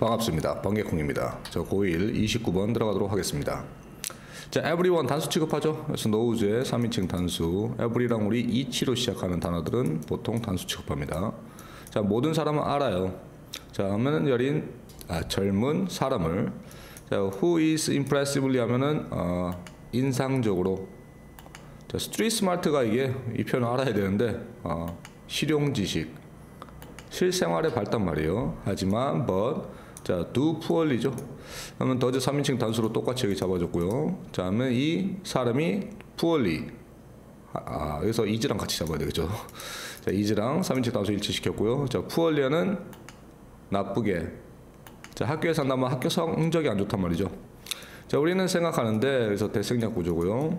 반갑습니다. 번개콩입니다. 저 고1 29번 들어가도록 하겠습니다. 자, everyone 단수 취급하죠. 그래서 노우즈의 3인칭 단수. every랑 우리 이치로 시작하는 단어들은 보통 단수 취급합니다. 자, 모든 사람은 알아요. 자, 하면은 여린 아, 젊은 사람을 자, who is impressively 하면은 어, 인상적으로 자, street smart가 이게 이 표현 알아야 되는데 어, 실용 지식 실생활에 발단 말이에요. 하지만 but 자 do poorly죠. 그러면 더즈 3인칭 단수로 똑같이 여기 잡아줬고요. 자 하면 이 사람이 poorly 아, 아 여기서 is랑 같이 잡아야 되겠죠. 자 is랑 3인칭 단수 일치시켰고요. 자 poorly는 나쁘게 자 학교에 산다면 학교 성적이 안 좋단 말이죠. 자 우리는 생각하는데 그래서 대생략 구조고요.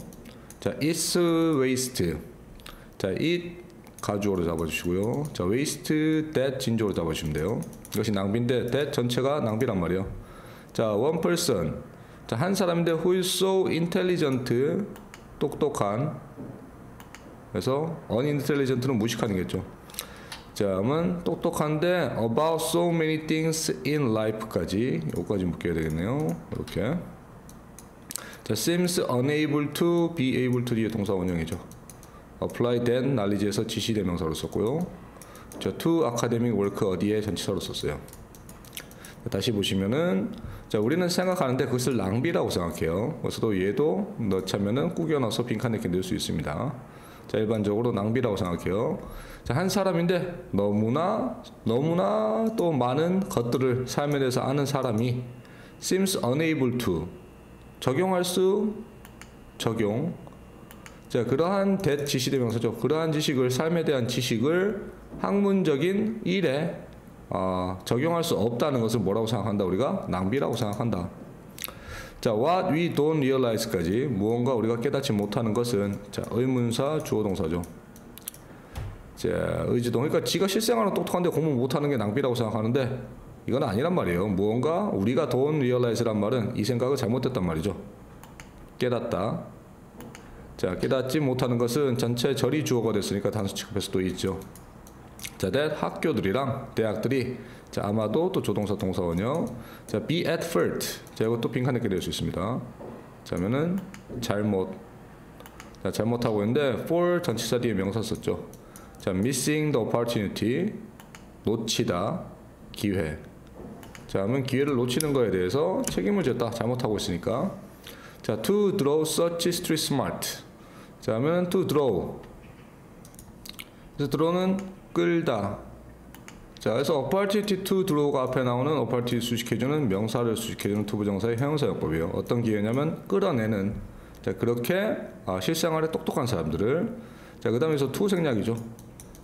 자 is waste 자 it 가주어로 잡아주시고요. 자, waste that 진조로 잡아주시면 돼요. 이것이 낭비인데 that 전체가 낭비란 말이에요. 자, one person. 자, 한 사람인데 who is so intelligent 똑똑한 그래서 unintelligent는 무식한이겠죠. 자, 그러면 똑똑한데 about so many things in life까지 여기까지 묶여야 되겠네요. 이렇게. 자, seems unable to be able to 뒤에 동사 원형이죠. Apply then knowledge에서 지시 대명사로 썼고요. 자, to academic work 어디에 전치사로 썼어요. 다시 보시면은 자, 우리는 생각하는데 그것을 낭비라고 생각해요. 그래서도 얘도 넣자면은 꾸겨 넣어서 빈칸 이렇게 넣을 수 있습니다. 자, 일반적으로 낭비라고 생각해요. 자, 한 사람인데 너무나 너무나 또 많은 것들을 삶에 대해서 아는 사람이 seems unable to 적용할 수 적용 자, 그러한 대 지시대 명사죠. 그러한 지식을 삶에 대한 지식을 학문적인 일에 어, 적용할 수 없다는 것을 뭐라고 생각한다? 우리가 낭비라고 생각한다. 자, what we don't realize까지 무언가 우리가 깨닫지 못하는 것은 자, 의문사 주어 동사죠. 자, 의지동. 그러니까 지가 실생활은 똑똑한데 공부 못하는 게 낭비라고 생각하는데 이건 아니란 말이에요. 무언가 우리가 don't realize란 말은 이 생각을 잘못했단 말이죠. 깨닫다. 자, 깨닫지 못하는 것은 전체 절이 주어가 됐으니까 단수 취급해서 또 있죠. 자, that 학교들이랑 대학들이 자, 아마도 또 조동사 동사 원형. 자, be at fault. 자, 이것도 빈칸에 되어 수 있습니다. 자면은 잘못. 자, 잘못하고 있는데 for 전치사 뒤에 명사 썼죠. 자, missing the opportunity. 놓치다. 기회. 자, 하면 기회를 놓치는 거에 대해서 책임을 졌다. 잘못하고 있으니까. 자, to draw such street smart. 자, 하면 to draw. 그래서 draw는 끌다. 자, 그래서 opportunity to draw가 앞에 나오는 opportunity 수식해주는 명사를 수식해주는 to부정사의 형용사 용법이에요. 어떤 기회냐면 끌어내는. 자, 그렇게 아, 실생활에 똑똑한 사람들을. 자, 그 다음에서 to 생략이죠.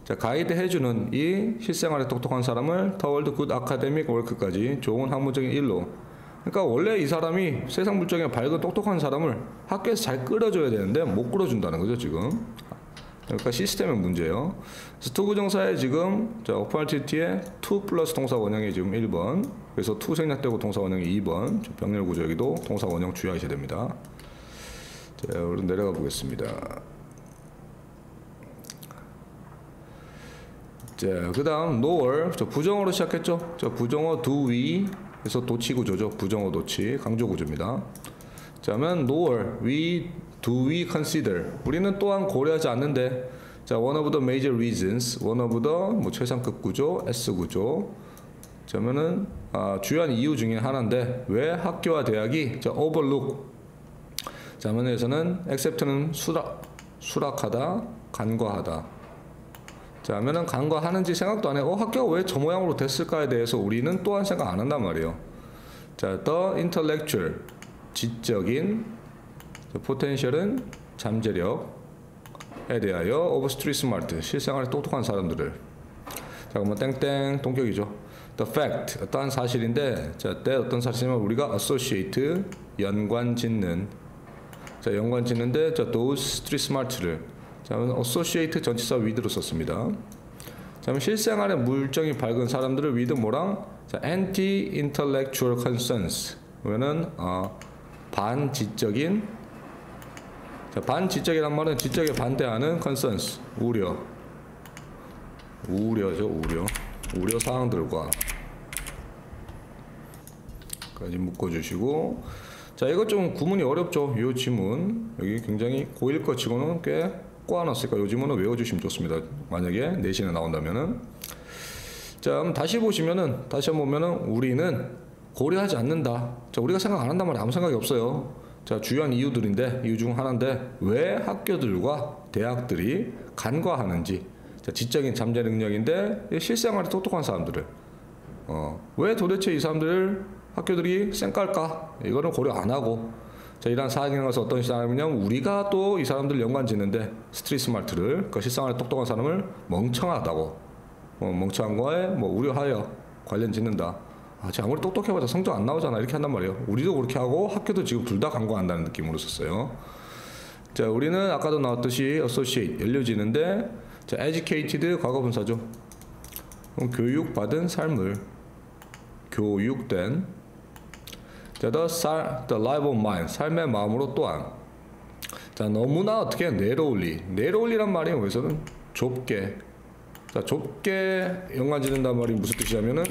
자, 가이드 해주는 이 실생활에 똑똑한 사람을 toward good academic work까지 좋은 학문적인 일로 그러니까 원래 이 사람이 세상 물정에 밝은 똑똑한 사람을 학교에서 잘 끌어줘야 되는데 못 끌어준다는 거죠 지금. 그러니까 시스템의 문제예요. 그래서 to 부정사에 지금 자 opportunity에 to 플러스 동사 원형이 지금 1번 그래서 to 생략되고 동사 원형이 2번 병렬 구조 여기도 동사 원형 주의하셔야 됩니다. 자, 우리 내려가 보겠습니다. 자, 그 다음 nor 저 부정어로 시작했죠. 저 부정어 do 그래서 도치 구조죠. 부정어 도치 강조 구조입니다. 자면 nor we do we consider 우리는 또한 고려하지 않는데 자 one of the major reasons one of the 뭐 최상급 구조 S 구조 자면은 아, 주요한 이유 중에 하나인데 왜 학교와 대학이 자 overlook 자면에서는 accept는 수락 수락하다 간과하다 자, 하면은 간과 하는지 생각도 안 해. 어, 학교가 왜 저 모양으로 됐을까에 대해서 우리는 또한 생각 안 한단 말이에요. 자, the intellectual, 지적인, potential은 잠재력에 대하여 of street smart, 실생활에 똑똑한 사람들을. 자, 그러면 땡땡 동격이죠. The fact, 어떠한 사실인데, 자, 때 어떤 사실이면 우리가 associate, 연관 짓는. 자, 연관 짓는데, 자, those street smart를 자, associate 전치사 with로 썼습니다. 자, 실생활에 물정이 밝은 사람들을 with 뭐랑? 자, anti-intellectual concerns 그러면은 어, 반지적인 자, 반지적이란 말은 지적에 반대하는 concerns 우려. 우려죠 우려. 우려 사항들과. 까지 묶어주시고. 자 이것 좀 구문이 어렵죠 이 지문. 여기 굉장히 고1 거 치고는 꽤 꼬아놨으니까 이 지문은 외워주시면 좋습니다. 만약에 내신에 나온다면은. 자 다시 보시면은 다시 한번 보면은 우리는 고려하지 않는다. 자 우리가 생각 안 한단 말이야 아무 생각이 없어요. 자 주요한 이유들인데 이유 중 하나인데 왜 학교들과 대학들이 간과하는지. 자 지적인 잠재 능력인데 이 실생활에 똑똑한 사람들을. 어, 왜 도대체 이 사람들을 학교들이 쌩깔까? 이거는 고려 안 하고 자, 이러한 사학에 가서 어떤 사람이냐면 우리가 또 이 사람들 연관 짓는데 street smart를 그 실생활에 똑똑한 사람을 멍청하다고 어, 멍청한 거에 뭐 우려하여 관련 짓는다. 아, 쟤 아무리 똑똑해봤자 성적 안 나오잖아 이렇게 한단 말이에요. 우리도 그렇게 하고 학교도 지금 둘다 간과한다는 느낌으로 썼어요. 자, 우리는 아까도 나왔듯이 associate 연관 짓는데 자, educated 과거 분사죠. 그럼 교육받은 삶을 교육된 자, the, life of mind 삶의 마음으로 또한. 자 너무나 어떻게 내로울리. 내로울리란 말이 여기서는 좁게. 자 좁게 연관 짓는단 말이 무슨 뜻이냐면은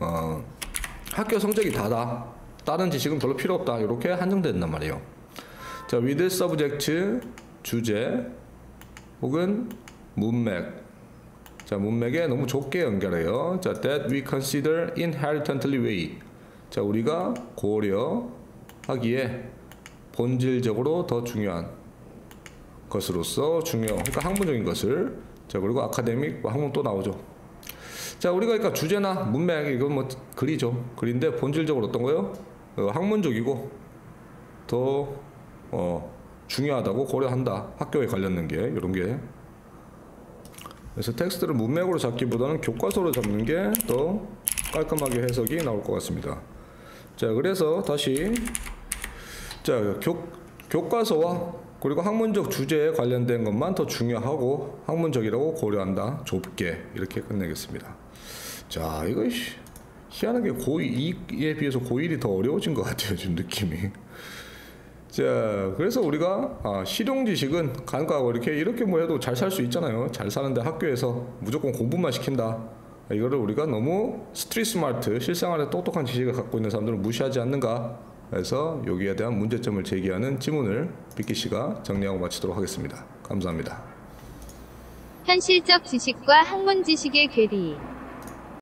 어 학교 성적이 다다. 다른 지식은 별로 필요 없다. 이렇게 한정된단 말이에요. 자 with subject 주제 혹은 문맥. 자, 문맥에 너무 좁게 연결해요. 자, that we consider inherently way. 자, 우리가 고려하기에 본질적으로 더 중요한 것으로서 중요. 그러니까 학문적인 것을. 자, 그리고 아카데믹 뭐 학문 또 나오죠. 자, 우리가 그러니까 주제나 문맥 이건 뭐 글이죠. 글인데 본질적으로 어떤 거요? 어, 학문적이고 더 어, 중요하다고 고려한다. 학교에 관련된 게 이런 게 그래서 텍스트를 문맥으로 잡기보다는 교과서로 잡는 게 더 깔끔하게 해석이 나올 것 같습니다. 자, 그래서 다시 자, 교, 교과서와 그리고 학문적 주제에 관련된 것만 더 중요하고 학문적이라고 고려한다. 좁게 이렇게 끝내겠습니다. 자, 이거 희- 희한하게 고2에 비해서 고1이 더 어려워진 것 같아요. 지금 느낌이. 자, 그래서 우리가 아, 실용 지식은 간과하고 이렇게 이렇게 뭐 해도 잘 살 수 있잖아요. 잘 사는데 학교에서 무조건 공부만 시킨다. 이거를 우리가 너무 street smart, 실생활에 똑똑한 지식을 갖고 있는 사람들을 무시하지 않는가? 그래서 여기에 대한 문제점을 제기하는 지문을 빅기 씨가 정리하고 마치도록 하겠습니다. 감사합니다. 현실적 지식과 학문 지식의 괴리.